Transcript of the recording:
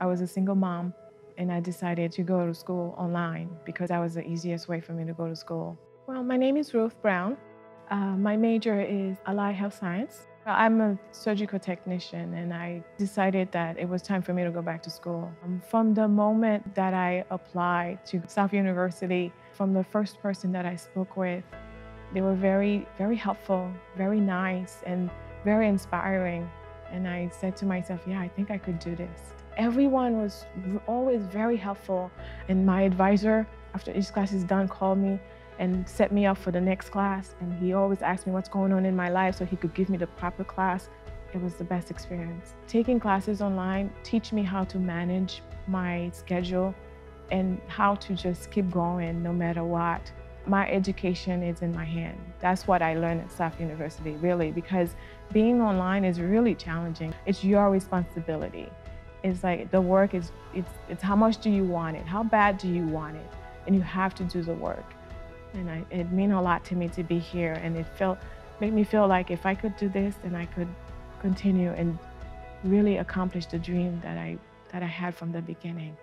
I was a single mom and I decided to go to school online because that was the easiest way for me to go to school. Well, my name is Ruth Brown. Uh, my major is Allied Health Science. I'm a surgical technician and I decided that it was time for me to go back to school. Um, from the moment that I applied to South University, from the first person that I spoke with, they were very, very helpful, very nice, and very inspiring. And I said to myself, yeah, I think I could do this. Everyone was always very helpful. And my advisor, after each class is done, called me and set me up for the next class. And he always asked me what's going on in my life so he could give me the proper class. It was the best experience. Taking classes online teach me how to manage my schedule and how to just keep going no matter what. My education is in my hand. That's what I learned at South University, really, because being online is really challenging. It's your responsibility. It's like the work is, it's, it's how much do you want it? How bad do you want it? And you have to do the work. And I, it meant a lot to me to be here and it felt, made me feel like if I could do this, then I could continue and really accomplish the dream that I, that I had from the beginning.